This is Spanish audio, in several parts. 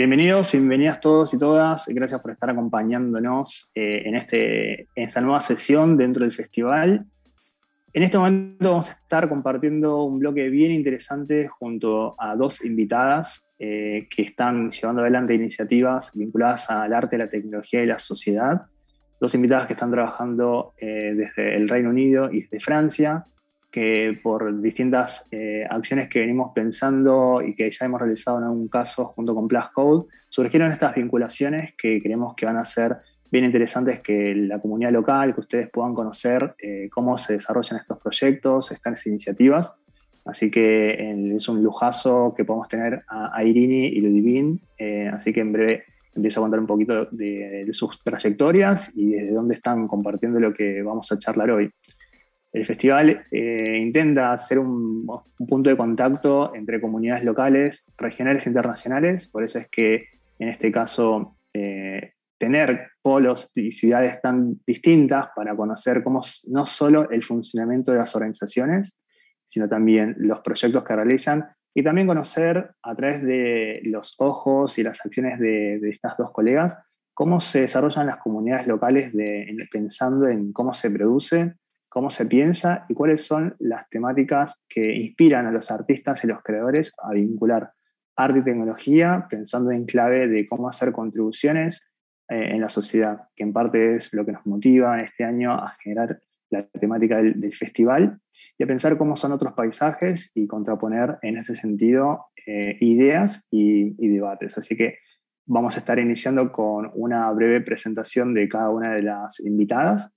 Bienvenidos bienvenidas todos y todas. Gracias por estar acompañándonos eh, en, este, en esta nueva sesión dentro del festival. En este momento vamos a estar compartiendo un bloque bien interesante junto a dos invitadas eh, que están llevando adelante iniciativas vinculadas al arte, la tecnología y la sociedad. Dos invitadas que están trabajando eh, desde el Reino Unido y desde Francia, que por distintas eh, acciones que venimos pensando y que ya hemos realizado en algún caso junto con Plus Code, surgieron estas vinculaciones que creemos que van a ser bien interesantes que la comunidad local, que ustedes puedan conocer eh, cómo se desarrollan estos proyectos, estas iniciativas. Así que eh, es un lujazo que podemos tener a, Irini y Ludivine. así que en breve empiezo a contar un poquito de, de sus trayectorias y desde dónde están compartiendo lo que vamos a charlar hoy. El festival eh, intenta ser un, punto de contacto entre comunidades locales, regionales e internacionales, por eso es que en este caso eh, tener polos y ciudades tan distintas para conocer cómo no solo el funcionamiento de las organizaciones, sino también los proyectos que realizan y también conocer a través de los ojos y las acciones de, estas dos colegas cómo se desarrollan las comunidades locales pensando en cómo se produce cómo se piensa y cuáles son las temáticas que inspiran a los artistas y los creadores a vincular arte y tecnología, pensando en clave de cómo hacer contribuciones eh, en la sociedad, que en parte es lo que nos motiva este año a generar la temática del, festival y a pensar cómo son otros paisajes y contraponer en ese sentido eh, ideas y, y debates. Así que vamos a estar iniciando con una breve presentación de cada una de las invitadas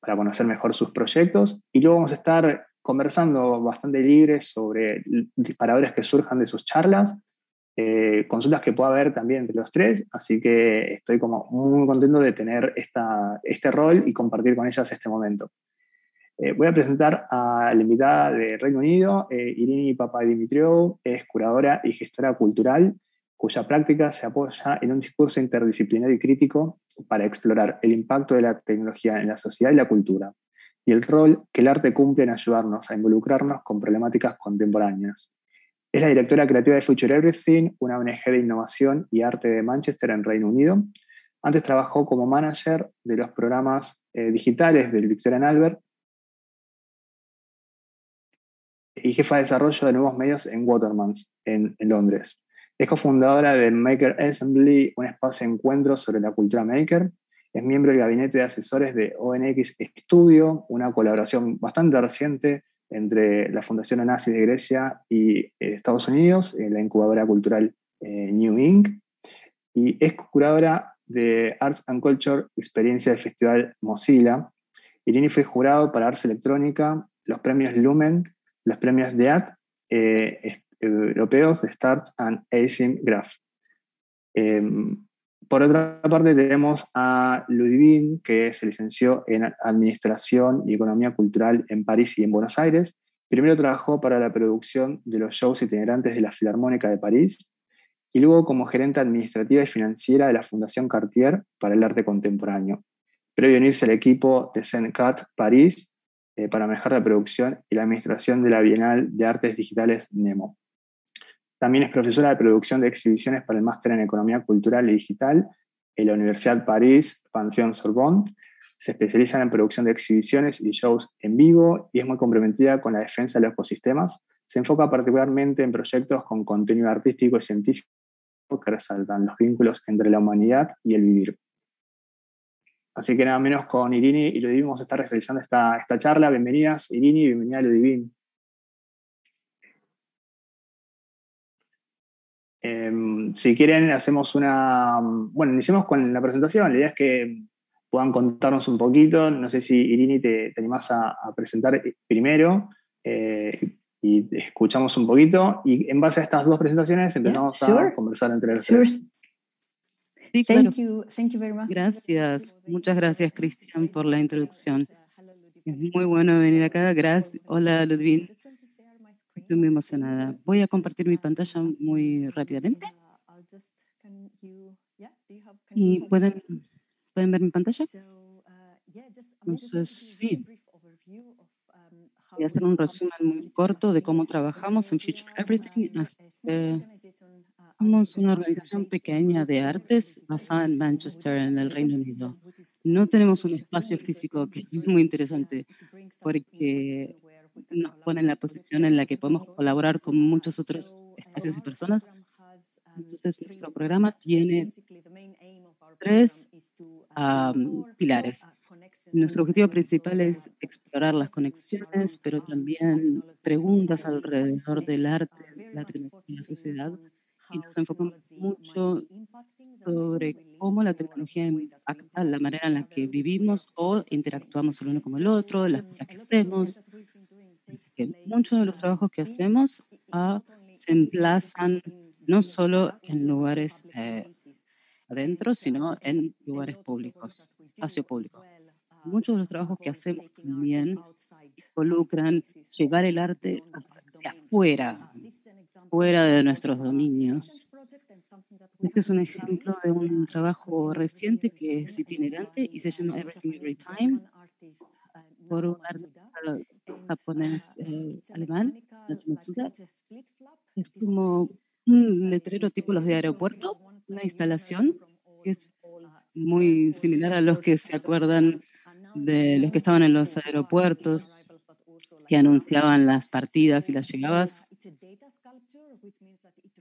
para conocer mejor sus proyectos. Y luego vamos a estar conversando bastante libres sobre disparadores que surjan de sus charlas, eh, consultas que pueda haber también entre los tres, así que estoy como muy contento de tener esta, este rol y compartir con ellas este momento. Eh, voy a presentar a la invitada de Reino Unido, eh, Irini Papadimitriou, es curadora y gestora cultural cuya práctica se apoya en un discurso interdisciplinario y crítico para explorar el impacto de la tecnología en la sociedad y la cultura, y el rol que el arte cumple en ayudarnos a involucrarnos con problemáticas contemporáneas. Es la directora creativa de Future Everything, una ONG de innovación y arte de Manchester en Reino Unido. Antes trabajó como manager de los programas eh, digitales del Victoria Albert y jefa de desarrollo de nuevos medios en Watermans, en Londres. Es cofundadora de Maker Assembly, un espacio de encuentro sobre la cultura maker. Es miembro del gabinete de asesores de ONX Studio, una colaboración bastante reciente entre la Fundación Onassis de Grecia y eh, Estados Unidos, la incubadora cultural eh, New Inc. Y es curadora de Arts and Culture, experiencia del Festival Mozilla. Irini fue jurado para Arts Electrónica, los premios Lumen, los premios DEAT, eh, europeos de Start and Asian Graph. Em, por otra parte, tenemos a Ludivine, que se licenció en Administración y Economía Cultural en París y en Buenos Aires. Primero trabajó para la producción de los shows itinerantes de la Filarmónica de París y luego como gerente administrativa y financiera de la Fundación Cartier para el arte contemporáneo. Previo a unirse al equipo de Sencat París eh, para manejar la producción y la administración de la Bienal de Artes Digitales NEMO. También es profesora de producción de exhibiciones para el máster en Economía Cultural y Digital en la Universidad París Pantheon Sorbonne. Se especializa en producción de exhibiciones y shows en vivo y es muy comprometida con la defensa de los ecosistemas. Se enfoca particularmente en proyectos con contenido artístico y científico que resaltan los vínculos entre la humanidad y el vivir. Así que nada menos con Irini y Ludivine vamos a estar realizando esta, esta charla. Bienvenidas Irini bienvenida Ludivine. Em, si quieren, hacemos una. Bueno, iniciemos con la presentación. La idea es que puedan contarnos un poquito. No sé si Irini te, te animás a, presentar primero eh, y escuchamos un poquito. Y en base a estas dos presentaciones empezamos a conversar entre nosotros. Sí, claro. Gracias. Muchas gracias, Cristian, por la introducción. Es muy bueno venir acá. Gracias. Hola, Ludwig. Estoy muy emocionada. Voy a compartir mi pantalla muy rápidamente. ¿Y pueden, pueden ver mi pantalla? Entonces, sí. Voy a hacer un resumen muy corto de cómo trabajamos en Future Everything. Somos una organización pequeña de artes basada en Manchester, en el Reino Unido. No tenemos un espacio físico que es muy interesante porque nos pone en la posición en la que podemos colaborar con muchos otros espacios y personas. Entonces, nuestro programa tiene tres pilares. Nuestro objetivo principal es explorar las conexiones, pero también preguntas alrededor del arte, la tecnología y la sociedad. Y nos enfocamos mucho sobre cómo la tecnología impacta la manera en la que vivimos o interactuamos el uno con el otro, las cosas que hacemos. Muchos de los trabajos que hacemos ah, se emplazan no solo en lugares eh, adentro, sino en lugares públicos, espacio público. Muchos de los trabajos que hacemos también involucran llevar el arte hacia afuera, fuera de nuestros dominios. Este es un ejemplo de un trabajo reciente que es itinerante y se llama Everything Every Time por un artista japonés eh, alemán, Es como un letrero tipo los de aeropuerto, una instalación que es muy similar a los que se acuerdan de los que estaban en los aeropuertos, que anunciaban las partidas y las llegadas.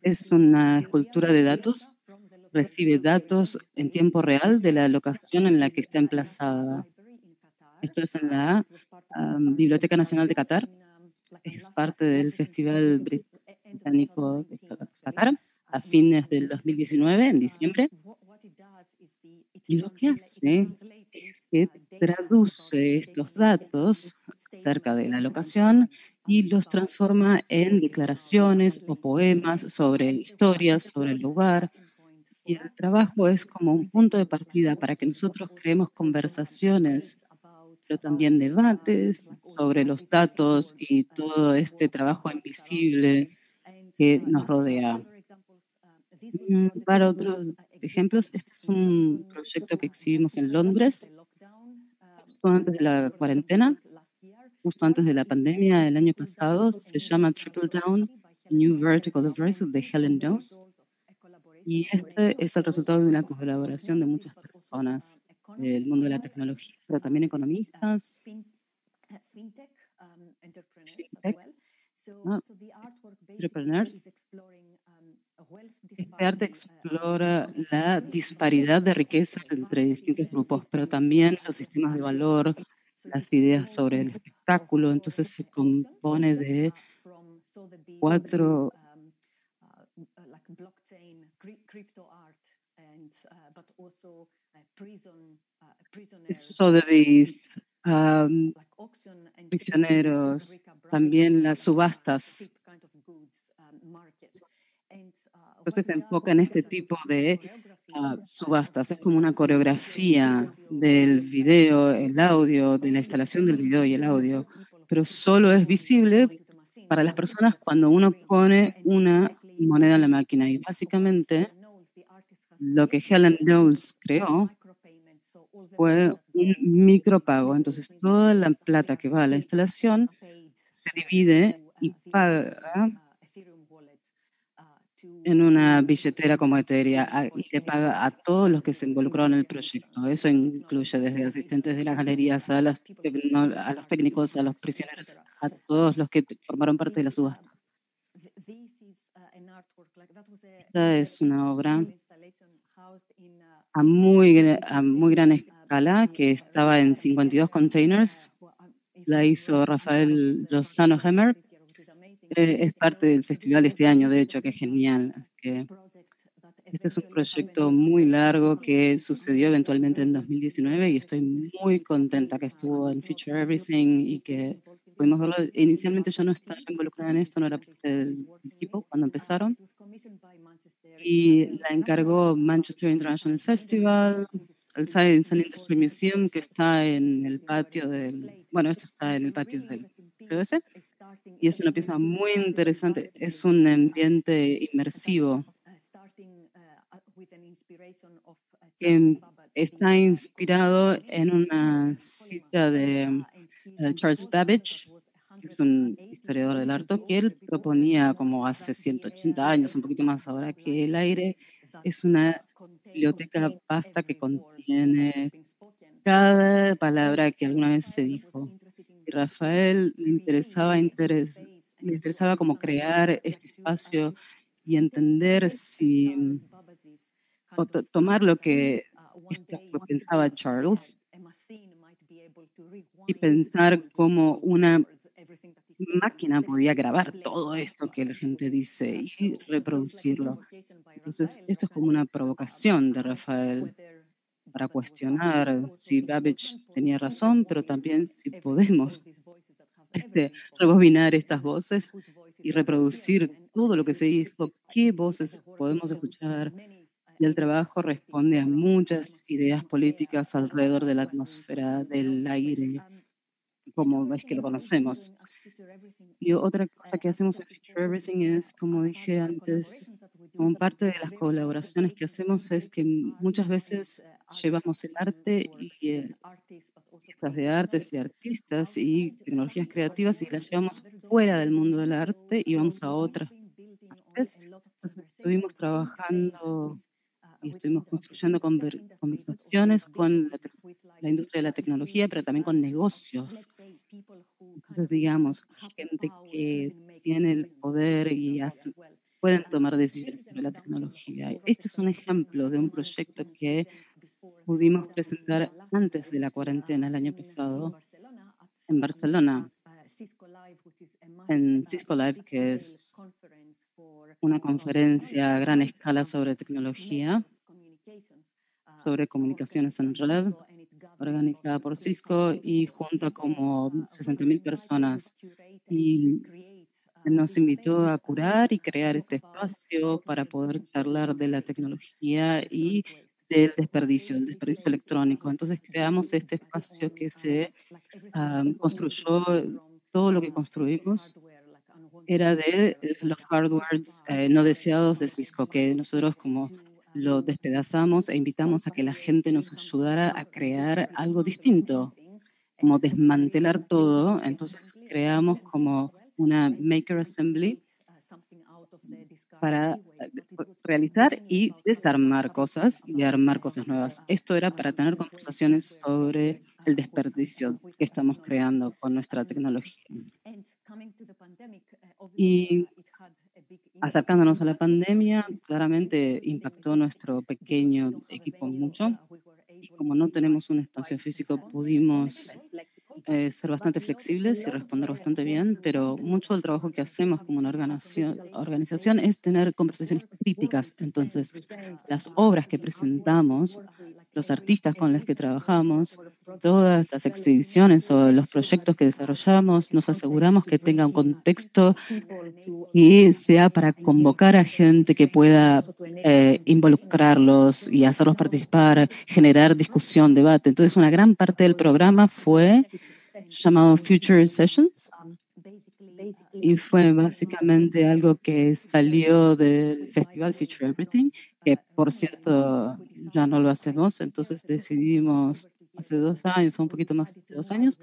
Es una escultura de datos, recibe datos en tiempo real de la locación en la que está emplazada. Esto es en la Biblioteca Nacional de Qatar, es parte del Festival Británico de Qatar a fines del 2019, en diciembre. Y lo que hace es que traduce estos datos acerca de la locación y los transforma en declaraciones o poemas sobre historias, sobre el lugar. Y el trabajo es como un punto de partida para que nosotros creemos conversaciones, pero también debates sobre los datos y todo este trabajo invisible que nos rodea. Mm, para otros ejemplos, este es un proyecto que exhibimos en Londres justo antes de la cuarentena, justo antes de la pandemia el año pasado. Se llama Triple Down, New Vertical Voice de Helen Jones. Y este es el resultado de una colaboración de muchas personas del mundo de la tecnología, pero también economistas, fintech, entrepreneurs este arte explora la disparidad de riqueza entre distintos grupos, pero también los sistemas de valor, las ideas sobre el espectáculo. Entonces se compone de cuatro Sotheby's, um, prisioneros, también las subastas. entonces se enfoca en este tipo de ah, subastas. Es como una coreografía del video, el audio, de la instalación del video y el audio, pero solo es visible para las personas cuando uno pone una moneda en la máquina. Y básicamente lo que Helen Knowles creó fue un micropago. Entonces toda la plata que va a la instalación se divide y paga en una billetera como Ethereum y le paga a todos los que se involucraron en el proyecto. Eso incluye desde asistentes de las galerías a, los técnicos, a los prisioneros, a todos los que formaron parte de la subasta. Esta es una obra a muy, a muy gran escala que estaba en 52 containers. La hizo Rafael Lozano Hemmer eh, es parte del festival este año, de hecho, que es genial. que este es un proyecto muy largo que sucedió eventualmente en 2019 y estoy muy contenta que estuvo en Future Everything y que pudimos verlo. Inicialmente yo no estaba involucrada en esto, no era parte del equipo cuando empezaron. Y la encargó Manchester International Festival, el Science and Industry Museum, que está en el patio del, bueno, esto está en el patio del POS, y es una pieza muy interesante, es un ambiente inmersivo que está inspirado en una cita de eh, Charles Babbage, es un historiador del arte, que él proponía como hace 180 años, un poquito más ahora, que el aire es una biblioteca vasta que contiene cada palabra que alguna vez se dijo. Y Rafael le interesaba, le interesaba como crear este espacio y entender si, tomar lo que pensaba Charles y pensar cómo una máquina podía grabar todo esto que la gente dice y reproducirlo. Entonces, esto es como una provocación de Rafael para cuestionar si Babbage tenía razón, pero también si podemos este, rebobinar estas voces y reproducir todo lo que se dijo, qué voces podemos escuchar, y el trabajo responde a muchas ideas políticas alrededor de la atmósfera, del aire, como es que lo conocemos. Y otra cosa que hacemos en Future Everything es, como dije antes, como parte de las colaboraciones que hacemos es que muchas veces llevamos el arte y estas de artes y artistas y tecnologías creativas y las llevamos fuera del mundo del arte y vamos a otras. Entonces, estuvimos trabajando y estuvimos construyendo conversaciones con la, industria de la tecnología, pero también con negocios. Entonces, digamos, gente que tiene el poder y pueden tomar decisiones sobre la tecnología. Este es un ejemplo de un proyecto que pudimos presentar antes de la cuarentena el año pasado en Barcelona, en Cisco Live, que es una conferencia a gran escala sobre tecnología sobre comunicaciones en red, organizada por Cisco y junto a como 60.000 personas. Y nos invitó a curar y crear este espacio para poder charlar de la tecnología y del desperdicio, del desperdicio electrónico. Entonces creamos este espacio que se construyó, todo lo que construimos era de los hardwares eh, no deseados de Cisco, que nosotros como lo despedazamos e invitamos a que la gente nos ayudara a crear algo distinto, como desmantelar todo. Entonces creamos como una Maker Assembly para realizar y desarmar cosas y armar cosas nuevas. Esto era para tener conversaciones sobre el desperdicio que estamos creando con nuestra tecnología. Y acercándonos a la pandemia, claramente impactó nuestro pequeño equipo mucho. Y como no tenemos un espacio físico, pudimos eh, ser bastante flexibles y responder bastante bien, pero mucho del trabajo que hacemos como una organización, organización es tener conversaciones críticas. Entonces, las obras que presentamos, los artistas con los que trabajamos, todas las exhibiciones o los proyectos que desarrollamos, nos aseguramos que tenga un contexto y sea para convocar a gente que pueda eh, involucrarlos y hacerlos participar, generar discusión, debate. Entonces, una gran parte del programa fue llamado Future Sessions y fue básicamente algo que salió del festival Future Everything, que por cierto ya no lo hacemos, entonces decidimos hace dos años, o un poquito más de dos años,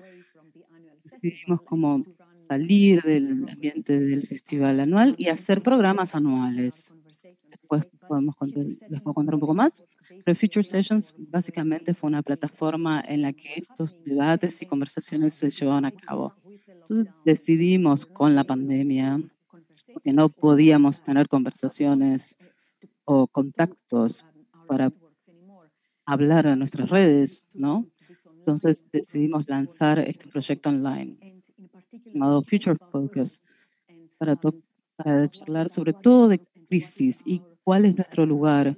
decidimos como salir del ambiente del festival anual y hacer programas anuales. Después podemos contar, les puedo contar un poco más. Pero Future Sessions básicamente fue una plataforma en la que estos debates y conversaciones se llevaban a cabo. Entonces decidimos con la pandemia, porque no podíamos tener conversaciones o contactos para hablar a nuestras redes, ¿no? Entonces decidimos lanzar este proyecto online llamado Future Focus para, para charlar sobre todo de crisis y cuál es nuestro lugar,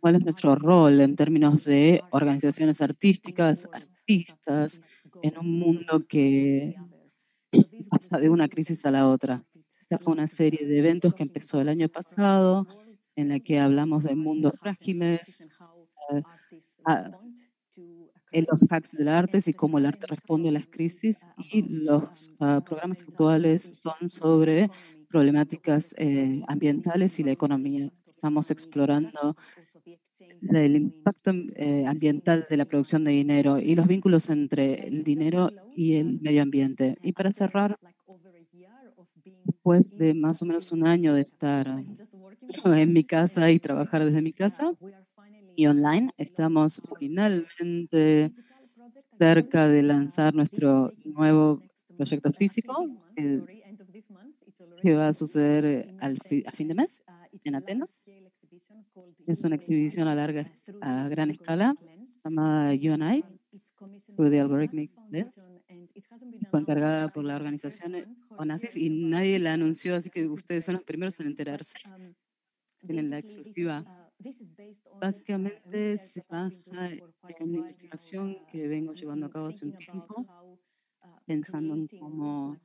cuál es nuestro rol en términos de organizaciones artísticas, artistas, en un mundo que pasa de una crisis a la otra. Esta fue una serie de eventos que empezó el año pasado, en la que hablamos de mundos frágiles, eh, en los hacks del arte y cómo el arte responde a las crisis. Y los ah, programas actuales son sobre problemáticas eh, ambientales y la economía. Estamos explorando el impacto eh, ambiental de la producción de dinero y los vínculos entre el dinero y el medio ambiente. Y para cerrar, después de más o menos un año de estar en mi casa y trabajar desde mi casa y online, estamos finalmente cerca de lanzar nuestro nuevo proyecto físico que va a suceder al a fin de mes en Atenas. Es una exhibición a larga, a gran escala, llamada UNI, through the Algorithmic Fue encargada por la organización ONASIS y nadie la anunció, así que ustedes son los primeros en enterarse. Tienen la exclusiva. Básicamente se basa en una investigación que vengo llevando a cabo hace un tiempo, pensando en cómo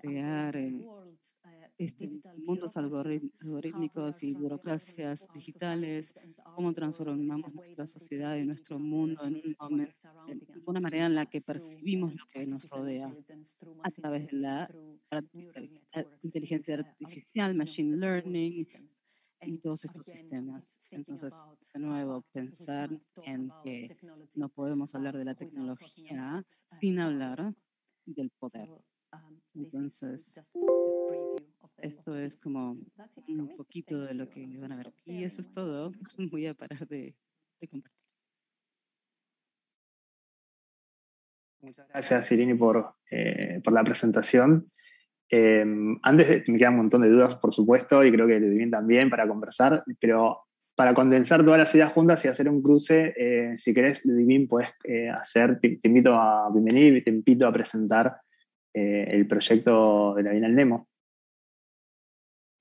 crear este, mundos algorítmicos y burocracias digitales, cómo transformamos nuestra sociedad y nuestro mundo en un momento, una manera en la que percibimos lo que nos rodea a través de la inteligencia artificial, machine learning y todos estos sistemas. Entonces, de nuevo, pensar en que no podemos hablar de la tecnología sin hablar del poder. Entonces, esto es como un poquito de lo que van a ver aquí. Eso es todo. Voy a parar de, compartir. Muchas gracias, Irini, por, eh, por la presentación. Em, antes me quedan un montón de dudas, por supuesto, y creo que Ludivine también para conversar, pero para condensar todas las ideas juntas y hacer un cruce, eh, si querés, Ludivine, puedes eh, hacer, te, invito a bienvenir y te invito a presentar el proyecto de la Bienal Nemo.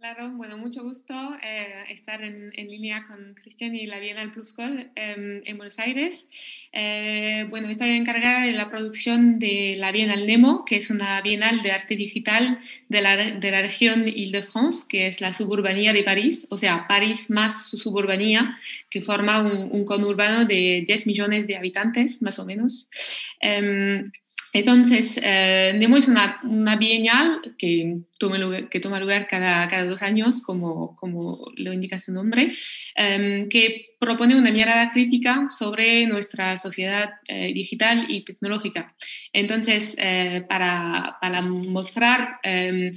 Claro, bueno, mucho gusto eh, estar en, línea con Cristian y la Bienal Pluscol em, en Buenos Aires. Eh, bueno, estoy encargada de la producción de la Bienal Nemo, que es una bienal de arte digital de la, de la región Île-de-France, que es la suburbanía de París, o sea, París más su suburbanía, que forma un, un conurbano de 10 millones de habitantes, más o menos. Entonces, eh, una, una bienal que toma lugar, cada, dos años, como, lo indica su nombre, em, que propone una mirada crítica sobre nuestra sociedad eh, digital y tecnológica. Entonces, eh, para, mostrar em,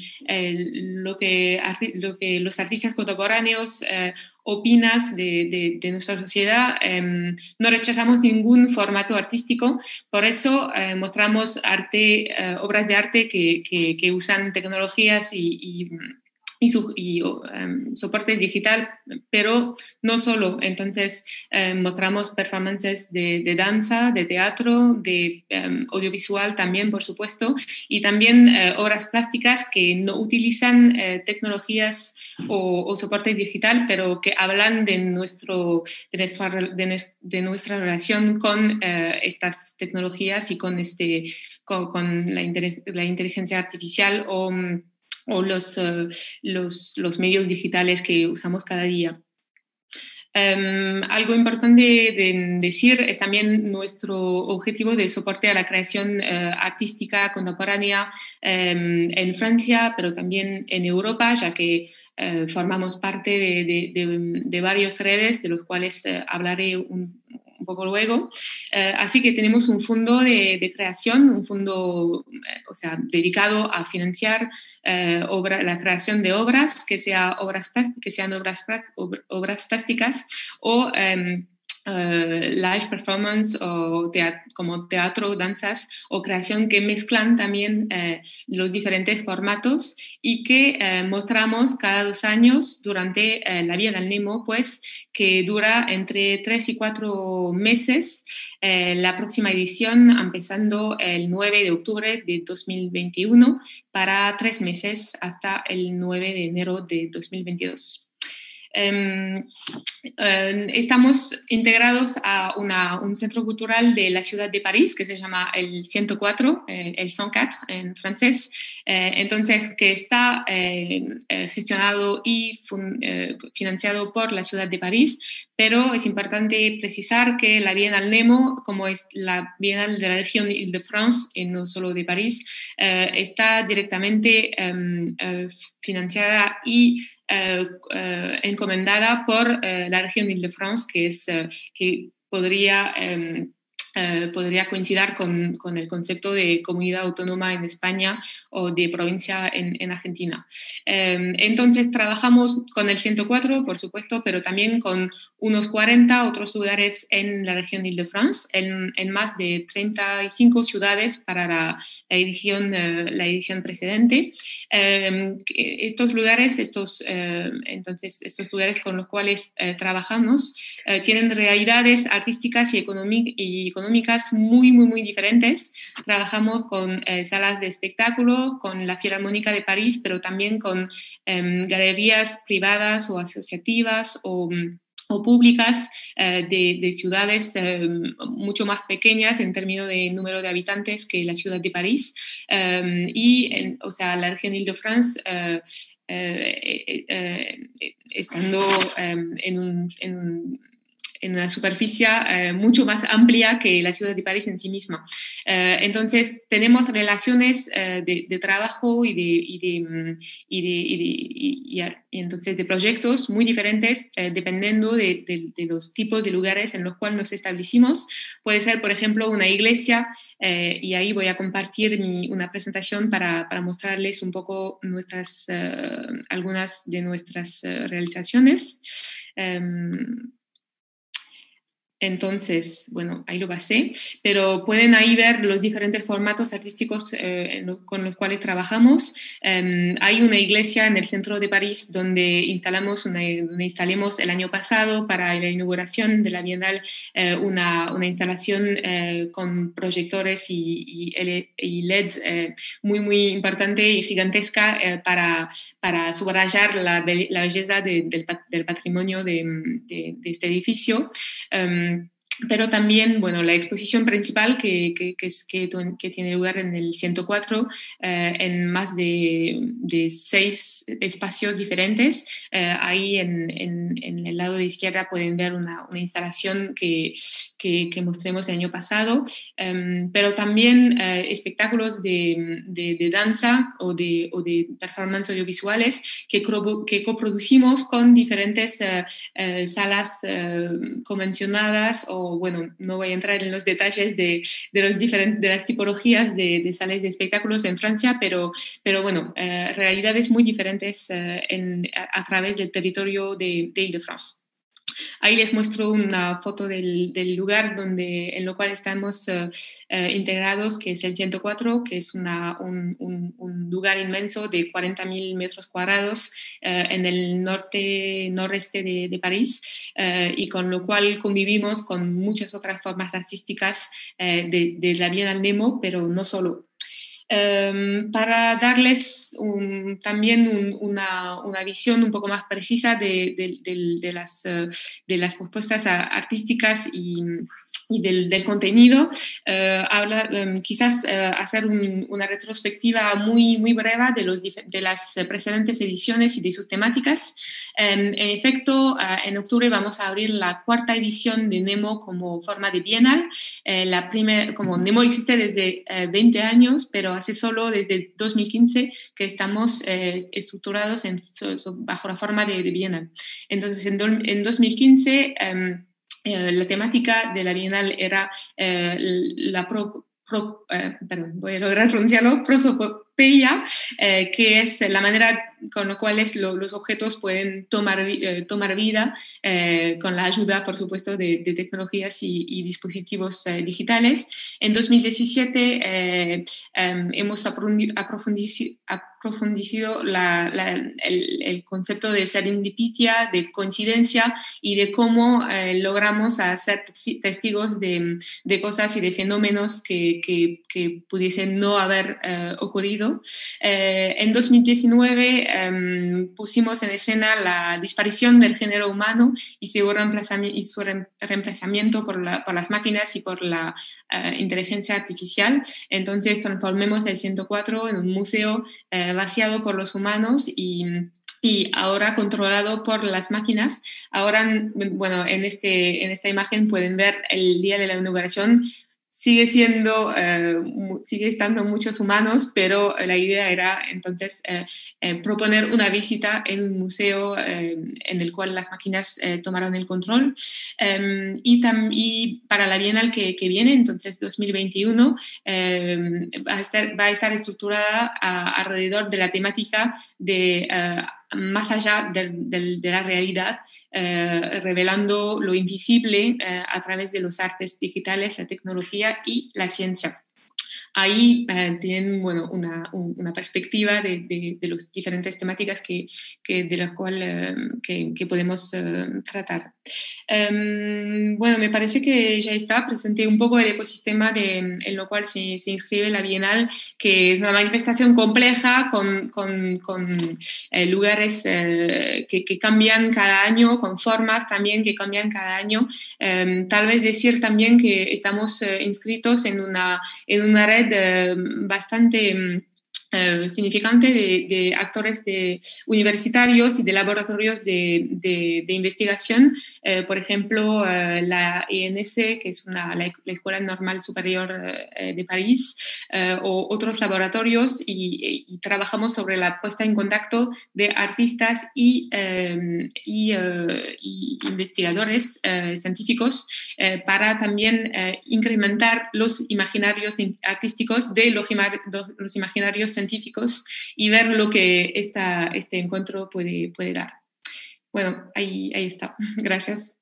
lo, que, lo que los artistas contemporáneos eh, opinas de, de, nuestra sociedad, em, no rechazamos ningún formato artístico, por eso mostramos arte, obras de arte que, que, que usan tecnología y, y, y em, soporte digital, pero no solo. Entonces, em, mostramos performances de, danza, de teatro, de em, audiovisual también, por supuesto, y también eh, obras plásticas que no utilizan eh, tecnologías o, soporte digital, pero que hablan de, nuestro, de, nuestra, de, nuestra relación con eh, estas tecnologías y con, este, con, con la, la inteligencia artificial o mm, o los, eh, los, los, medios digitales que usamos cada día. Em, algo importante de decir es también nuestro objetivo de soporte a la creación eh, artística contemporánea em, en Francia, pero también en Europa, ya que eh, formamos parte de, de, de, varias redes, de los cuales hablaré un, un poco luego. Eh, así que tenemos un fondo de, creación, un fondo eh, o sea, dedicado a financiar eh, obra, la creación de obras, que, sea obras que sean obras, obras o eh, live performance o como teatro, danzas o creación que mezclan también eh, los diferentes formatos y que eh, mostramos cada dos años durante la Vía del Nemo, pues que dura entre tres y cuatro meses. la próxima edición empezando el 9 de octubre de 2021 para tres meses hasta el 9 de enero de 2022. Em, em, estamos integrados a un centro cultural de la ciudad de París que se llama el 104, el 104 en francés, eh, entonces que está eh, eh, gestionado y financiado por la ciudad de París, pero es importante precisar que la Bienal Nemo, como es la Bienal de la región de france y no solo de París, está directamente em, financiada y eh, eh, encomendada por eh, la región de france que, es, que podría em, eh, podría coincidir con, con, el concepto de comunidad autónoma en España o de provincia en, en Argentina. Eh, entonces, trabajamos con el 104, por supuesto, pero también con unos 40 otros lugares en la región de Ile-de-France, en, en, más de 35 ciudades para la, edición, eh, la edición precedente. estos lugares, estos, entonces, estos lugares con los cuales trabajamos tienen realidades artísticas y económicas económicas muy, muy, muy diferentes. Trabajamos con eh, salas de espectáculo, con la Filarmónica de París, pero también con em, galerías privadas o asociativas o o públicas eh, de, ciudades em, mucho más pequeñas en términos de número de habitantes que la ciudad de París. Em, y, o sea, la región Ile-de-France, eh, estando en un en una superficie eh, mucho más amplia que la ciudad de París en sí misma. Eh, entonces, tenemos relaciones eh, de, trabajo y de, y de, y de, entonces de proyectos muy diferentes dependiendo de, los tipos de lugares en los cuales nos establecimos. Puede ser, por ejemplo, una iglesia, y ahí voy a compartir mi, una presentación para, para, mostrarles un poco nuestras, algunas de nuestras realizaciones. Em, entonces, bueno, ahí lo basé, pero pueden ahí ver los diferentes formatos artísticos eh, con los cuales trabajamos. Em, hay una iglesia en el centro de París donde instalamos, una, donde instalamos el año pasado para la inauguración de la Bienal eh, una, una, instalación eh, con proyectores y, y, LEDs muy, muy importante y gigantesca para, para subrayar la, la belleza del, del, patrimonio de, de, de este edificio. Em, pero también, bueno, la exposición principal que, que, que, tiene lugar en el 104, eh, en más de, de, seis espacios diferentes. Eh, ahí en, en, el lado de izquierda pueden ver una, una instalación que, que, mostremos el año pasado, em, pero también eh, espectáculos de, de, danza o de, o de performance audiovisuales que, que coproducimos con diferentes salas convencionadas o bueno, no voy a entrar en los detalles de, las tipologías de, de, salas de espectáculos en Francia, pero, pero bueno, eh, realidades muy diferentes eh, a, través del territorio de, de Ile-de-France. Ahí les muestro una foto del, del, lugar donde, en lo cual estamos eh, eh, integrados, que es el 104, que es una, un, un, un, lugar inmenso de 40.000 metros cuadrados eh, en el norte, noreste de, de París, y con lo cual convivimos con muchas otras formas artísticas de, de la Bienal Nemo, pero no solo. Em, para darles también una, visión un poco más precisa de, las, eh, de las propuestas artísticas y, y del, del, contenido, eh, habla, em, quizás eh, hacer una retrospectiva muy, muy breve de, los, de las precedentes ediciones y de sus temáticas. Em, en efecto, en octubre vamos a abrir la cuarta edición de Nemo como forma de bienal. Eh, la primer, como Nemo existe desde 20 años, pero hace solo desde 2015 que estamos estructurados en, bajo la forma de, de bienal. Entonces, en, en 2015 eh, la temática de la Bienal era eh, la pro, eh, perdón, voy a lograr pronunciarlo, prosopopeya, que es la manera con la cual los objetos pueden tomar, tomar vida con la ayuda, por supuesto, de, tecnologías y, dispositivos digitales. En 2017 em, hemos aprendido profundizado el, concepto de serendipitia, de coincidencia y de cómo eh, logramos ser testigos de, de, cosas y de fenómenos que, que, pudiesen no haber eh, ocurrido. Eh, en 2019 em, pusimos en escena la disparición del género humano y su reemplazamiento, y su reemplazamiento por, la, por las máquinas y por la inteligencia artificial. Entonces transformemos el 104 en un museo vaciado por los humanos y, y ahora controlado por las máquinas. Ahora, bueno, en, este, en esta imagen pueden ver el día de la inauguración sigue siendo, eh, sigue estando muchos humanos, pero la idea era entonces eh, eh, proponer una visita en un museo en el cual las máquinas tomaron el control. Em, y, y, para la Bienal que, viene, entonces 2021, em, va, a estar, va a estar estructurada alrededor de la temática de más allá de, la realidad, eh, revelando lo invisible eh, a través de los artes digitales, la tecnología y la ciencia ahí eh, tienen bueno, una, una perspectiva de, de, las diferentes temáticas que, de las cuales que, podemos tratar. Em, bueno, me parece que ya está. Presenté un poco el ecosistema en lo cual se, inscribe la Bienal, que es una manifestación compleja con, eh, lugares eh, que, que, cambian cada año, con formas también que cambian cada año. Em, tal vez decir también que estamos eh, inscritos en una, en una red bastante eh, significante de, actores de universitarios y de laboratorios de, de, investigación, eh, por ejemplo, eh, la ENS, que es la, Escuela Normal Superior de París, o otros laboratorios, y, trabajamos sobre la puesta en contacto de artistas y, y, y investigadores científicos para también incrementar los imaginarios artísticos de los, los imaginarios científicos científicos y ver lo que esta, este encuentro puede, puede dar. Bueno, ahí, ahí está. Gracias.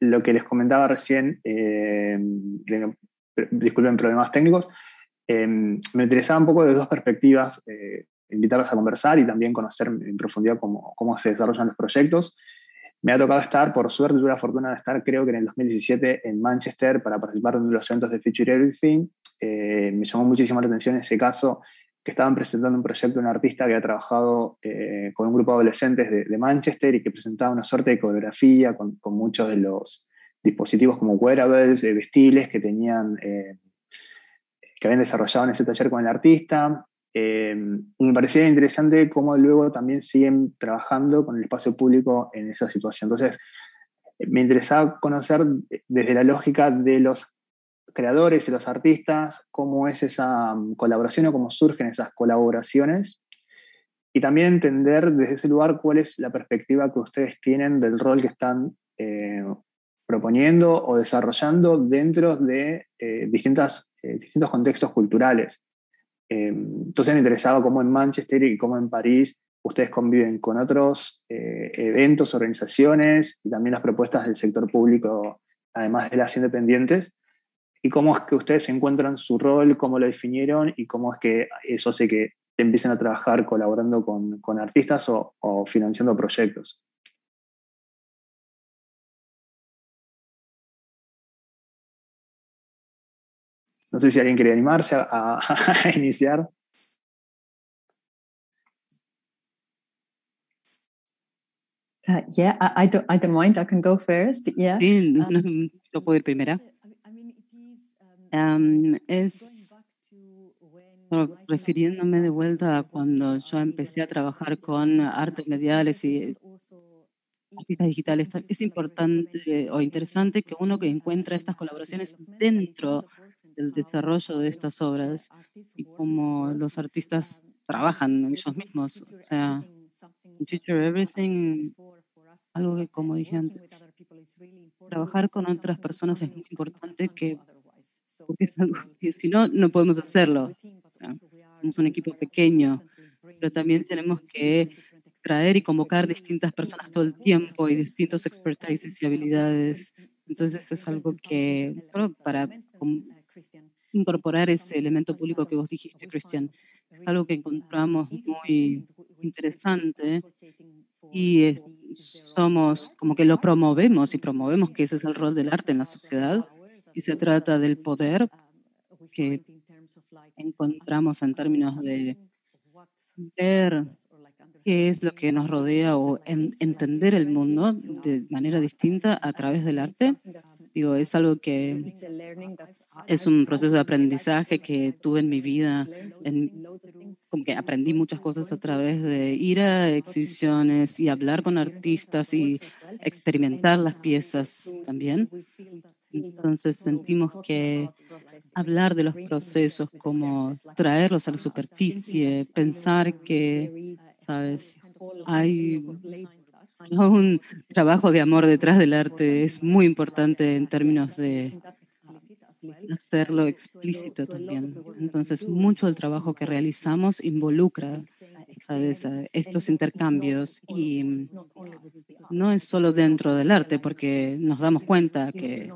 Lo que les comentaba recién, eh, disculpen problemas técnicos, eh, me interesaba un poco de dos perspectivas, eh, invitarlos a conversar y también conocer en profundidad cómo, cómo se desarrollan los proyectos. Me ha tocado estar, por suerte, tuve la fortuna de estar, creo que en el 2017, en Manchester para participar en los eventos de Future Everything. Eh, me llamó muchísimo la atención ese caso que estaban presentando un proyecto de un artista que ha trabajado eh, con un grupo de adolescentes de, Manchester y que presentaba una suerte de coreografía con, muchos de los dispositivos como wearables, eh, vestiles que tenían, que habían desarrollado en ese taller con el artista. Eh, me parecía interesante cómo luego también siguen trabajando con el espacio público en esa situación. Entonces, me interesaba conocer desde la lógica de los creadores y los artistas cómo es esa mm, colaboración o cómo surgen esas colaboraciones y también entender desde ese lugar cuál es la perspectiva que ustedes tienen del rol que están eh, proponiendo o desarrollando dentro de eh, distintas, distintos contextos culturales. Eh, entonces me interesaba cómo en Manchester y cómo en París ustedes conviven con otros eh, eventos, organizaciones y también las propuestas del sector público, además de las independientes, y cómo es que ustedes encuentran su rol, cómo lo definieron y cómo es que eso hace que empiecen a trabajar colaborando con, con artistas o, o financiando proyectos. No sé si alguien quiere animarse a, iniciar. Uh, yeah, I, don't, I don't mind. I can go first. Yeah. Sí, um, yo puedo ir primera. Um, es refiriéndome de vuelta a cuando yo empecé a trabajar con artes mediales y artistas digitales. Es importante o interesante que uno que encuentra estas colaboraciones dentro el desarrollo de estas obras y cómo los artistas trabajan ellos mismos. O sea, Future Everything, algo que como dije antes, trabajar con otras personas es muy importante que, porque es algo que si no, no podemos hacerlo. somos un equipo pequeño, pero también tenemos que traer y convocar distintas personas todo el tiempo y distintos expertise y habilidades. Entonces es algo que solo para incorporar ese elemento público que vos dijiste, Cristian. Algo que encontramos muy interesante y somos como que lo promovemos y promovemos que ese es el rol del arte en la sociedad y se trata del poder que encontramos en términos de ver qué es lo que nos rodea o entender el mundo de manera distinta a través del arte. Digo, es algo que es un proceso de aprendizaje que tuve en mi vida, como que aprendí muchas cosas a través de ir a exhibiciones y hablar con artistas y experimentar las piezas también. Entonces sentimos que hablar de los procesos como traerlos a la superficie, pensar que, sabes, hay un trabajo de amor detrás del arte es muy importante en términos de hacerlo explícito también. Entonces, mucho del trabajo que realizamos involucra ¿sabes? estos intercambios y no es solo dentro del arte, porque nos damos cuenta que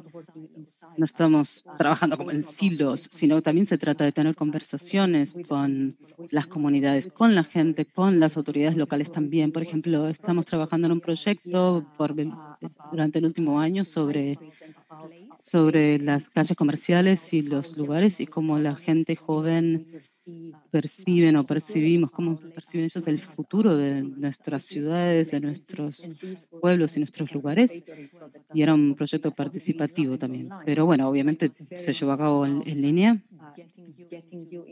no estamos trabajando como en silos, sino también se trata de tener conversaciones con las comunidades, con la gente, con las autoridades locales también. Por ejemplo, estamos trabajando en un proyecto por, durante el último año sobre sobre las calles comerciales y los lugares y cómo la gente joven perciben o percibimos, cómo perciben ellos el futuro de nuestras ciudades, de nuestros pueblos y nuestros lugares. Y era un proyecto participativo también. Pero bueno, obviamente se llevó a cabo en, en línea,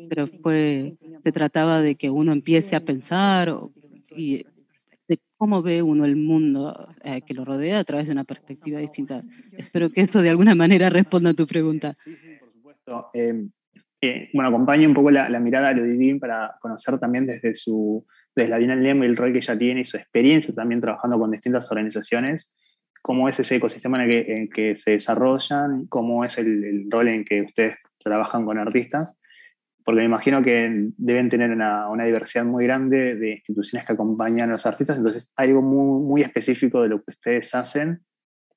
pero fue, se trataba de que uno empiece a pensar y cómo ve uno el mundo eh, que lo rodea a través de una perspectiva distinta. Espero que eso de alguna manera responda a tu pregunta. Sí, por supuesto. Em, eh, bueno, acompañe un poco la, mirada de Ludivine para conocer también desde su desde la Bienal Lemo y el rol que ella tiene y su experiencia también trabajando con distintas organizaciones, cómo es ese ecosistema en el que, en que se desarrollan, cómo es el, el, rol en que ustedes trabajan con artistas porque me imagino que deben tener una, diversidad muy grande de instituciones que acompañan a los artistas, entonces algo muy, específico de lo que ustedes hacen.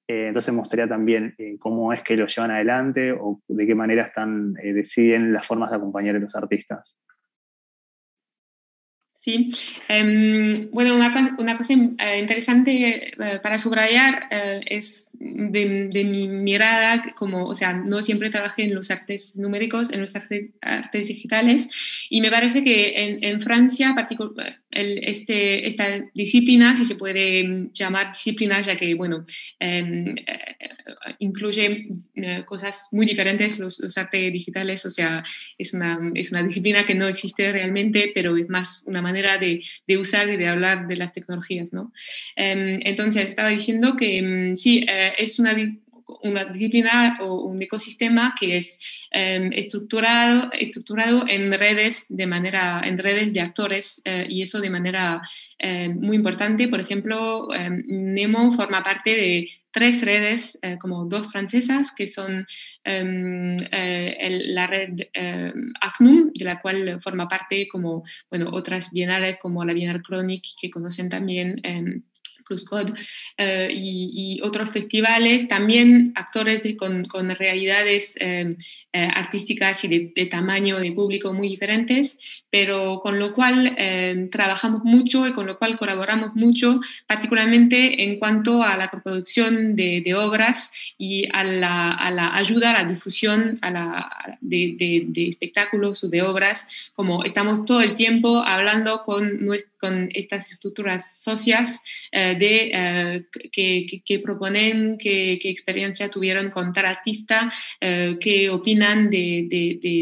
Eh, entonces me también eh, cómo es que lo llevan adelante o de qué manera están, eh, deciden las formas de acompañar a los artistas. Sí, em, bueno, una, una cosa eh, interesante eh, para subrayar eh, es de, de, mi mirada, como, o sea, no siempre trabajé en los artes numéricos, en los artes, artes digitales, y me parece que en, en Francia, el, este, esta disciplina, si se puede llamar disciplina, ya que, bueno, em, incluye cosas muy diferentes, los, los, artes digitales, o sea, es una, es una disciplina que no existe realmente, pero es más una manera de, de usar y de hablar de las tecnologías, ¿no? Em, entonces, estaba diciendo que em, sí, eh, es una, una disciplina o un ecosistema que es em, estructurado, estructurado en redes de manera, en redes de actores eh, y eso de manera muy importante. Por ejemplo, Nemo forma parte de tres redes, eh, como dos francesas, que son em, eh, la red em, ACNUM, de la cual forma parte como, bueno, otras bienales como la Bienal Chronic, que conocen también Pluscode eh, y, otros festivales, también actores con, realidades eh, eh, artísticas y de, tamaño de público muy diferentes, pero con lo cual trabajamos mucho y con lo cual colaboramos mucho, particularmente en cuanto a la coproducción de, de obras y a la, ayuda a la difusión de, espectáculos o de obras, como estamos todo el tiempo hablando con estas estructuras socias de eh, qué, proponen, qué, experiencia tuvieron con tal artista, eh, qué opinan de,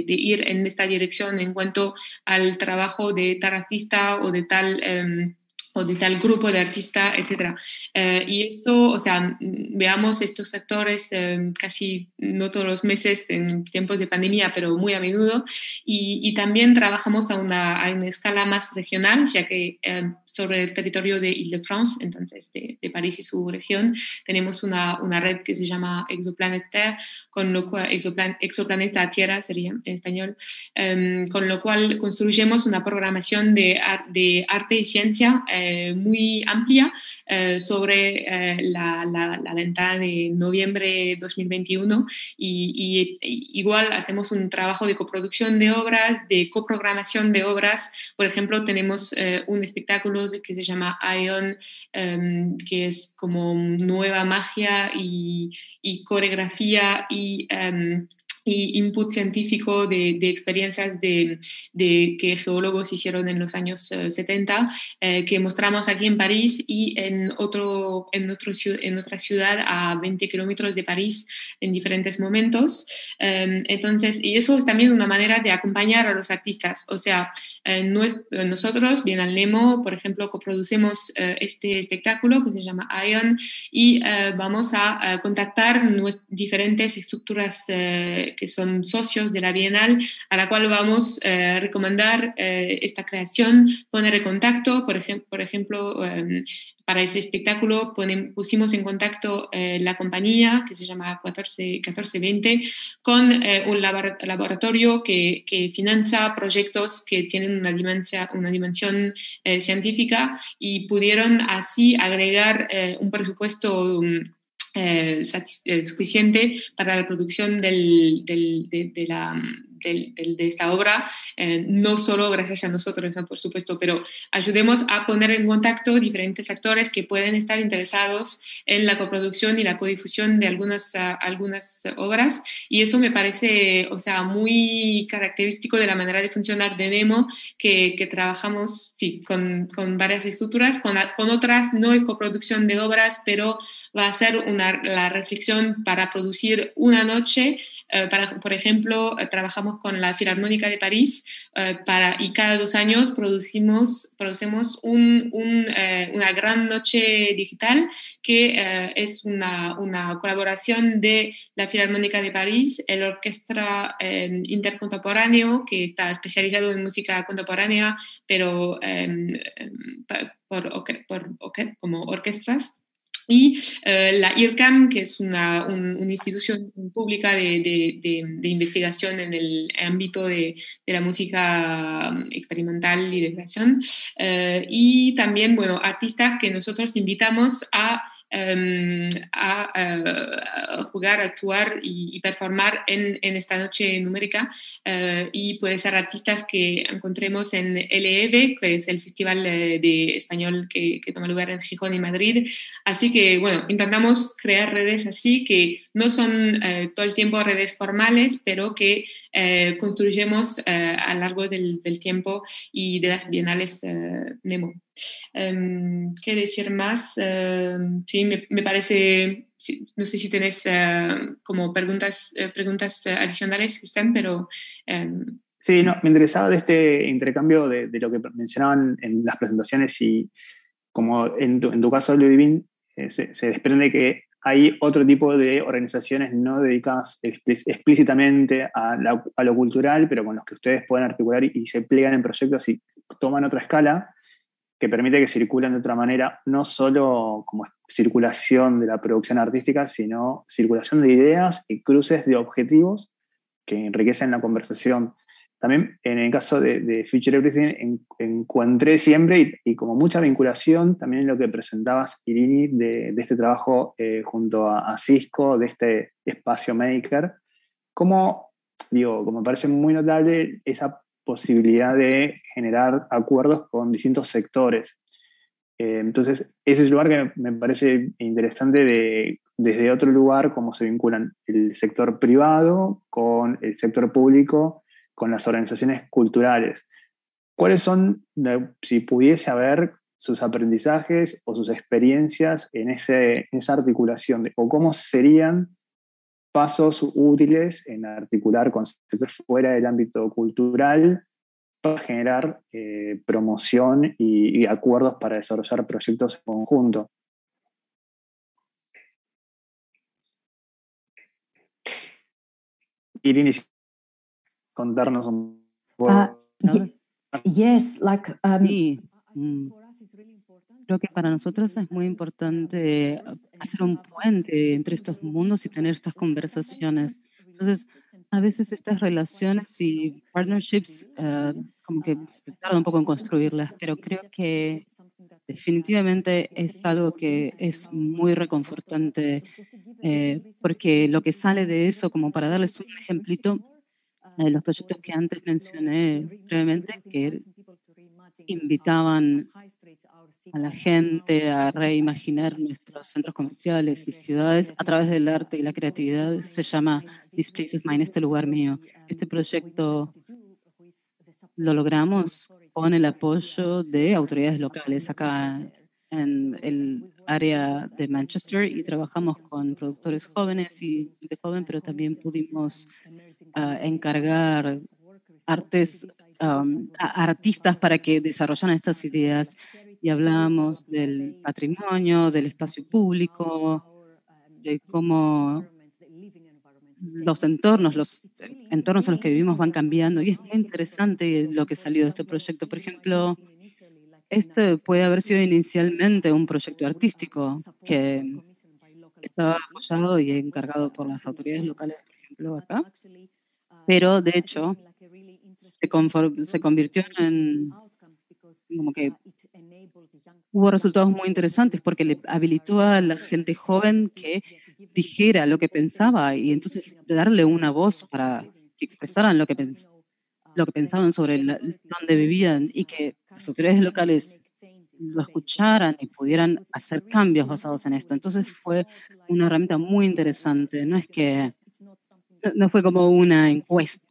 ir en esta dirección en cuanto al trabajo de tal artista o de tal... Em, o de tal grupo de artista, etc. Eh, y eso, o sea, veamos estos actores em, casi no todos los meses en tiempos de pandemia, pero muy a menudo. Y, también trabajamos a una, a una, escala más regional, ya que em, sobre el territorio de Ile-de-France, entonces de, París y su región. Tenemos una, una, red que se llama Exoplanet Terre, con lo cual, Exoplaneta Tierra sería en español, em, con lo cual construyemos una programación de, de arte y ciencia eh, muy amplia eh, sobre eh, la, la, la, ventana de noviembre 2021 y, y, igual hacemos un trabajo de coproducción de obras, de coprogramación de obras. Por ejemplo, tenemos un espectáculo que se llama Ion, em, que es como nueva magia y, coreografía y, em, y input científico de, de experiencias de, de, que geólogos hicieron en los años 70, eh, eh, que mostramos aquí en París y en, otro, en, otro, en otra ciudad a 20 kilómetros de París en diferentes momentos. Em, entonces, y eso es también una manera de acompañar a los artistas. O sea, eh, nosotros, bien al Nemo, por ejemplo, coproducemos este espectáculo que se llama Ion y vamos a, contactar diferentes estructuras que son socios de la Bienal, a la cual vamos a eh, recomendar eh, esta creación, poner en contacto, por, ejemplo, por ejemplo em, para ese espectáculo pusimos en contacto eh, la compañía que se llama 14, 1420 con un laboratorio que, que, financia proyectos que tienen una dimensión, una dimensión científica y pudieron así agregar un presupuesto eh, eh, suficiente para la producción del, de, la, de, esta obra, eh, no solo gracias a nosotros, por supuesto, pero ayudemos a poner en contacto diferentes actores que pueden estar interesados en la coproducción y la codifusión de algunas, ah, algunas obras. Y eso me parece, o sea, muy característico de la manera de funcionar de Nemo, que, trabajamos, sí, con, con, varias estructuras, con, con otras no hay coproducción de obras, pero va a ser una, la reflexión para producir una noche eh, por ejemplo, eh, trabajamos con la Filarmónica de París eh, para, y cada dos años producimos, producimos un, una gran noche digital que es una, colaboración de la Filarmónica de París, el Orquestra Intercontemporáneo, que está especializado en música contemporánea, pero por, por, como orquestas y eh, la IRCAM, que es una, institución pública de, de, investigación en el ámbito de, la música mm, experimental y de creación, eh, y también, bueno, artistas que nosotros invitamos a Em, a, jugar, actuar y, performar en, esta noche numérica eh, y puede ser artistas que encontremos en LEV, que es el festival eh, de español que, toma lugar en Gijón y Madrid. Así que, bueno, intentamos crear redes así que no son eh, todo el tiempo redes formales, pero que construyemos a lo largo del, del, tiempo y de las bienales Nemo. Em, ¿Qué decir más? Em, sí, me, parece, no sé si tenés eh, como preguntas, eh, preguntas adicionales, Cristian, pero... Em, sí, no, me interesaba de este intercambio de, lo que mencionaban en las presentaciones y como en tu, en tu caso, Ludivine, eh, se, se, desprende que hay otro tipo de organizaciones no dedicadas explícitamente a, a, lo cultural, pero con los que ustedes pueden articular y, se pliegan en proyectos y toman otra escala que permite que circulen de otra manera, no solo como circulación de la producción artística, sino circulación de ideas y cruces de objetivos que enriquecen la conversación. También en el caso de, de Future Everything encontré siempre y, como mucha vinculación también en lo que presentabas, Irini, de, de este trabajo eh, junto a, a, Cisco, de este espacio maker. Como, digo, como me parece muy notable esa posibilidad de generar acuerdos con distintos sectores. Eh, entonces, ese es el lugar que me parece interesante de, desde otro lugar, cómo se vinculan el sector privado con el sector público, con las organizaciones culturales. ¿Cuáles son, si pudiese haber, sus aprendizajes o sus experiencias en, ese, en esa articulación? o cómo serían pasos útiles en articular conceptos fuera del ámbito cultural para generar eh, promoción y, acuerdos para desarrollar proyectos en conjunto. Irini, contarnos un poco. Uh, yes, like um, sí. Mm. Creo que para nosotros es muy importante hacer un puente entre estos mundos y tener estas conversaciones. Entonces, a veces estas relaciones y partnerships uh, como que se tarda un poco en construirlas, pero creo que definitivamente es algo que es muy reconfortante eh, porque lo que sale de eso, como para darles un ejemplito, de los proyectos que antes mencioné brevemente, que invitaban a la gente a reimaginar nuestros centros comerciales y ciudades a través del arte y la creatividad. Se llama This Place of Mine, este lugar mío. Este proyecto lo logramos con el apoyo de autoridades locales acá en el área de Manchester y trabajamos con productores jóvenes y de joven, pero también pudimos ah, encargar artes, artistas para que desarrollaran estas ideas. Y hablamos del patrimonio, del espacio público, de cómo los entornos, los entornos en los que vivimos van cambiando. Y es muy interesante lo que salió de este proyecto. Por ejemplo, este puede haber sido inicialmente un proyecto artístico que estaba apoyado y encargado por las autoridades locales, por ejemplo, acá, pero de hecho se, se convirtió en como que hubo resultados muy interesantes porque le habilitó a la gente joven que dijera lo que pensaba y entonces darle una voz para que expresaran lo que, lo que pensaban sobre dónde vivían y que las autoridades locales lo escucharan y pudieran hacer cambios basados en esto. Entonces fue una herramienta muy interesante. No es que no fue como una encuesta.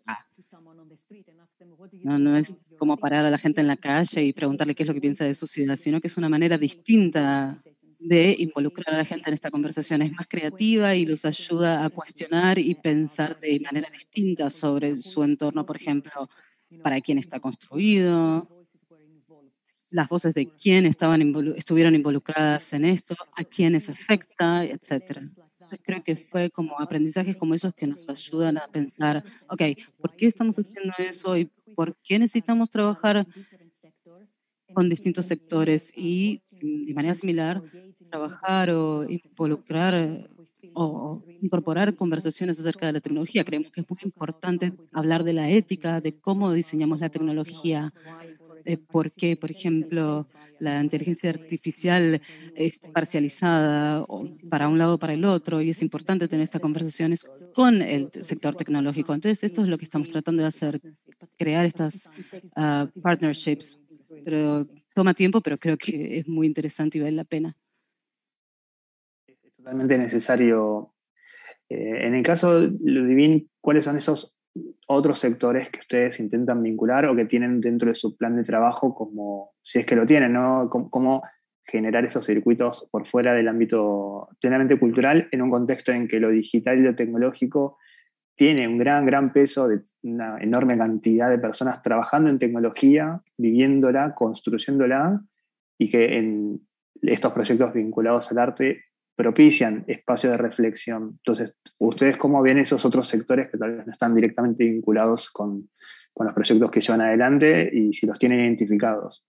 No, no es como parar a la gente en la calle y preguntarle qué es lo que piensa de su ciudad, sino que es una manera distinta de involucrar a la gente en esta conversación. Es más creativa y los ayuda a cuestionar y pensar de manera distinta sobre su entorno, por ejemplo, para quién está construido, las voces de quién estaban estuvieron involucradas en esto, a quiénes afecta, etc. Entonces creo que fue como aprendizajes como esos que nos ayudan a pensar, ok, ¿por qué estamos haciendo eso y por qué necesitamos trabajar con distintos sectores y de manera similar trabajar o involucrar o incorporar conversaciones acerca de la tecnología. Creemos que es muy importante hablar de la ética, de cómo diseñamos la tecnología, por qué, por ejemplo, la inteligencia artificial es parcializada para un lado o para el otro, y es importante tener estas conversaciones con el sector tecnológico. Entonces, esto es lo que estamos tratando de hacer, crear estas ah, partnerships. Pero toma tiempo, pero creo que es muy interesante y vale la pena. Es totalmente necesario. Eh, en el caso de Ludivine, ¿cuáles son esos otros sectores que ustedes intentan vincular o que tienen dentro de su plan de trabajo, como si es que lo tienen, ¿no? Cómo, generar esos circuitos por fuera del ámbito plenamente cultural en un contexto en que lo digital y lo tecnológico tiene un gran, gran peso de una enorme cantidad de personas trabajando en tecnología, viviéndola, construyéndola, y que en estos proyectos vinculados al arte propician espacios de reflexión. Entonces, ¿ustedes cómo ven esos otros sectores que tal vez no están directamente vinculados con, con los proyectos que llevan adelante y si los tienen identificados?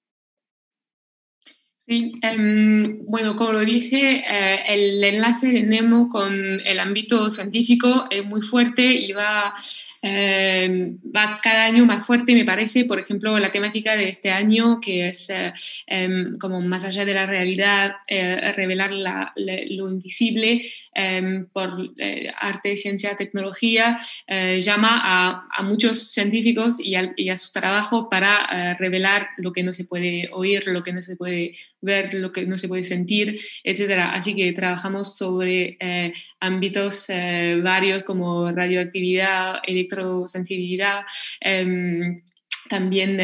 Sí, em, bueno, como lo dije, eh, el enlace de Nemo con el ámbito científico es muy fuerte y va, em, va cada año más fuerte, me parece. Por ejemplo, la temática de este año, que es eh, em, como más allá de la realidad, eh, revelar lo invisible por arte, ciencia, tecnología, llama a, a, muchos científicos y y a su trabajo para revelar lo que no se puede oír, lo que no se puede ver lo que no se puede sentir, etcétera. Así que trabajamos sobre eh, ámbitos eh, varios como radioactividad, electrosensibilidad, em, también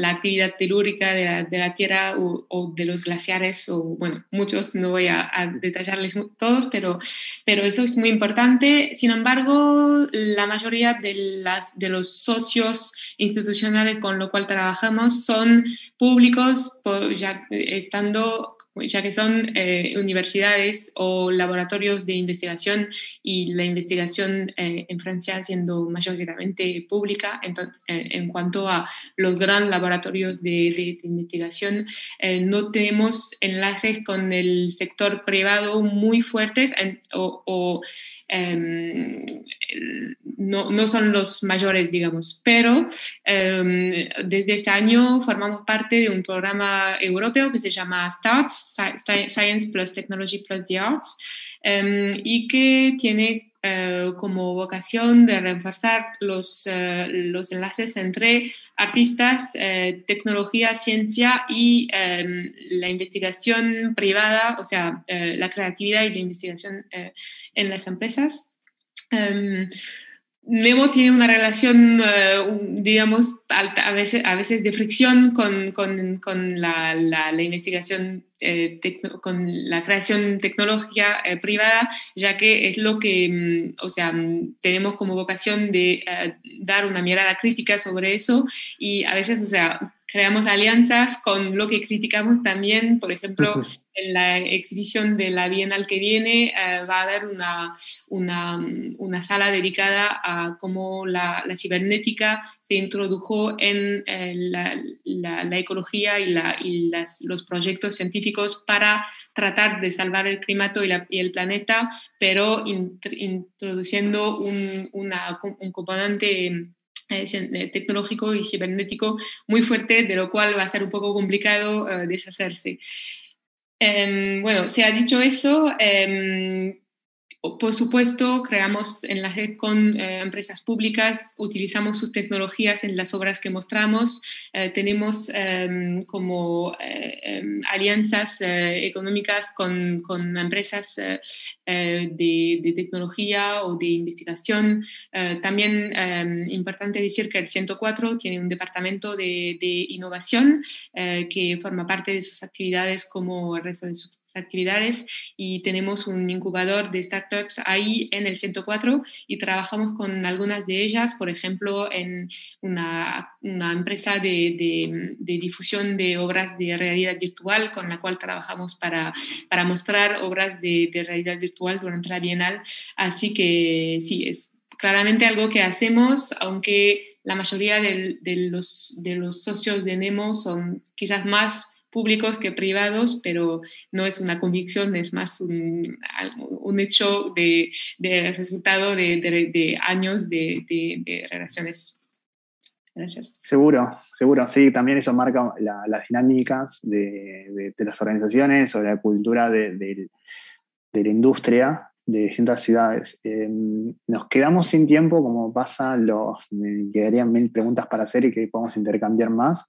la actividad telúrica de la, Tierra o, de los glaciares, o bueno, muchos, no voy a, detallarles todos, pero, pero eso es muy importante. Sin embargo, la mayoría de, las, de los socios institucionales con los cuales trabajamos son públicos, ya estando ya que son eh, universidades o laboratorios de investigación y la investigación eh, en Francia siendo mayoritariamente pública. Entonces, eh, en cuanto a los grandes laboratorios de, investigación, no tenemos enlaces con el sector privado muy fuertes o Em, no, no, son los mayores, digamos, pero em, desde este año formamos parte de un programa europeo que se llama STARTS, Science plus Technology plus the Arts, em, y que tiene eh, como vocación de reforzar los, eh, los enlaces entre artistas, eh, tecnología, ciencia y em, la investigación privada, o sea, la creatividad y la investigación en las empresas. Em, Nemo tiene una relación, eh, digamos, a, veces, a veces de fricción con, con, con la, la, investigación, eh, con la creación tecnológica eh, privada, ya que es lo que, mm, o sea, mm, tenemos como vocación de dar una mirada crítica sobre eso. Y a veces, o sea, creamos alianzas con lo que criticamos también, por ejemplo, en la exhibición de la Bienal que viene eh, va a haber una, una, una, sala dedicada a cómo la, la cibernética se introdujo en eh, la, la, ecología y, y las, los proyectos científicos para tratar de salvar el clima y, y el planeta, pero introduciendo un, una, un componente tecnológico y cibernético muy fuerte, de lo cual va a ser un poco complicado eh, deshacerse. Em, bueno, se ha dicho eso. Por supuesto, creamos enlaces con eh, empresas públicas, utilizamos sus tecnologías en las obras que mostramos, eh, tenemos em, como eh, em, alianzas económicas con, con empresas de, de, tecnología o de investigación. también em, importante decir que el 104 tiene un departamento de, de innovación que forma parte de sus actividades como el resto de sus actividades y tenemos un incubador de startups ahí en el 104 y trabajamos con algunas de ellas, por ejemplo, en una, una empresa de, de, difusión de obras de realidad virtual con la cual trabajamos para, para mostrar obras de, de realidad virtual durante la Bienal. Así que sí, es claramente algo que hacemos, aunque la mayoría de, de, los, de los socios de Nemo son quizás más públicos que privados, pero no es una convicción, es más un, un hecho de, de resultado de, de, años de, relaciones. Gracias. Seguro, seguro, sí, también eso marca las dinámicas de, las organizaciones o la cultura de, la industria de distintas ciudades. Em, nos quedamos sin tiempo, como pasa, los, me quedarían mil preguntas para hacer y que podemos intercambiar más.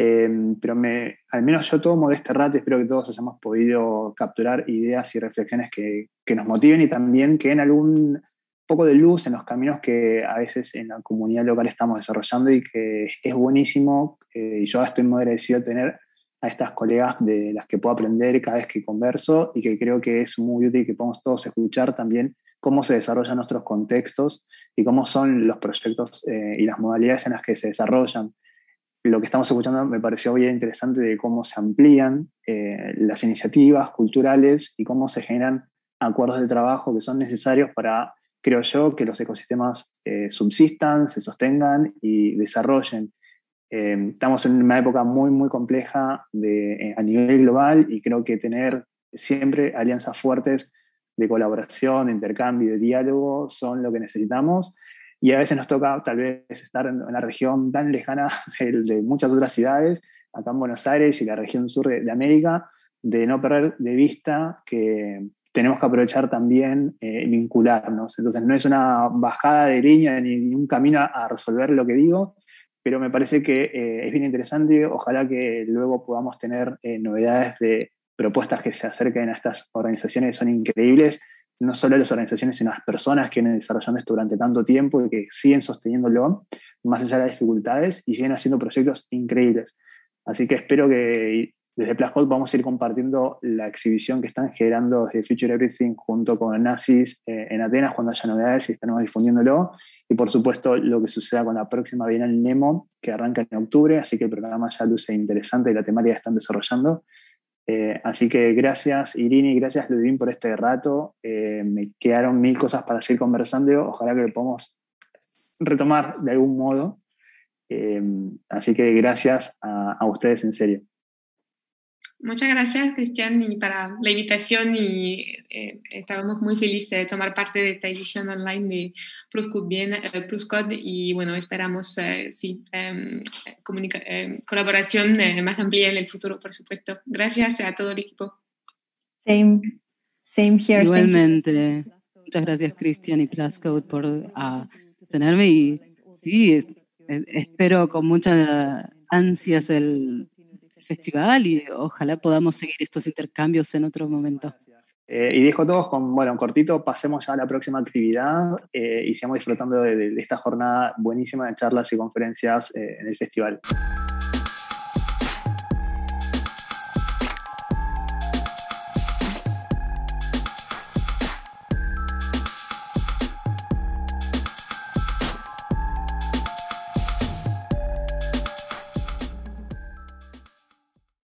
Em, pero al menos yo tomo de este rato y espero que todos hayamos podido capturar ideas y reflexiones que, nos motiven y también que en algún poco de luz en los caminos que a veces en la comunidad local estamos desarrollando y que es buenísimo. Eh, y yo estoy muy agradecido de tener a estas colegas de las que puedo aprender cada vez que converso y que creo que es muy útil que podamos todos escuchar también cómo se desarrollan nuestros contextos y cómo son los proyectos eh, y las modalidades en las que se desarrollan lo que estamos escuchando me pareció bien interesante de cómo se amplían eh, las iniciativas culturales y cómo se generan acuerdos de trabajo que son necesarios para, creo yo, que los ecosistemas eh, subsistan, se sostengan y desarrollen. Eh, estamos en una época muy, muy compleja de, a nivel global y creo que tener siempre alianzas fuertes de colaboración, de intercambio, de diálogo son lo que necesitamos y a veces nos toca tal vez estar en una región tan lejana de, muchas otras ciudades, acá en Buenos Aires y la región sur de, América, de no perder de vista que tenemos que aprovechar también eh, vincularnos. Entonces no es una bajada de línea ni, un camino a resolver lo que digo, pero me parece que eh, es bien interesante. Ojalá que luego podamos tener eh, novedades de propuestas que se acerquen a estas organizaciones son increíbles no solo las organizaciones, sino las personas que vienen desarrollando esto durante tanto tiempo y que siguen sosteniéndolo, más allá de las dificultades, y siguen haciendo proyectos increíbles. Así que espero que desde Plascode vamos a ir compartiendo la exhibición que están generando desde Future Everything junto con Nazis eh, en Atenas cuando haya novedades y estaremos difundiéndolo. Y por supuesto lo que suceda con la próxima Bienal Nemo, que arranca en octubre, así que el programa ya luce interesante y la temática que están desarrollando. Eh, así que gracias Irini, gracias Ludwin por este rato. Eh, me quedaron mil cosas para seguir conversando. Ojalá que lo podamos retomar de algún modo. Eh, así que gracias a ustedes en serio. Muchas gracias, Cristian, y para la invitación y eh, estábamos muy felices de tomar parte de esta edición online de PlusCode, eh, y bueno, esperamos eh, sí, em, em, colaboración más amplia en el futuro, por supuesto. Gracias a todo el equipo. Same, same here. Igualmente. Muchas gracias, Cristian y Plascode, por uh, tenerme. Y sí, espero con muchas ansias el festival y ojalá podamos seguir estos intercambios en otro momento. Eh, y dejo todos con, bueno, cortito, pasemos ya a la próxima actividad eh, y sigamos disfrutando de, esta jornada buenísima de charlas y conferencias eh, en el festival.